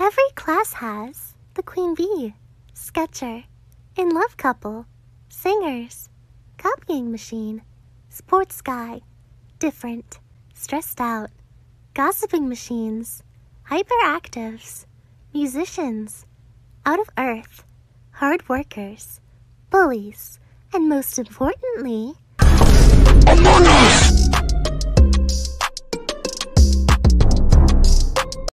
Every class has the queen bee, sketcher, in love couple, singers, copying machine, sports guy, different, stressed out, gossiping machines, hyperactives, musicians, out of earth, hard workers, bullies, and most importantly,